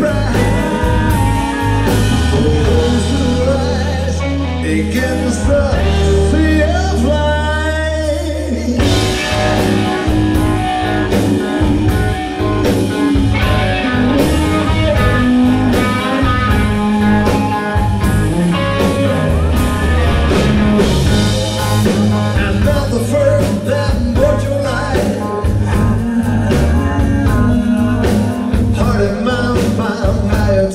surprise.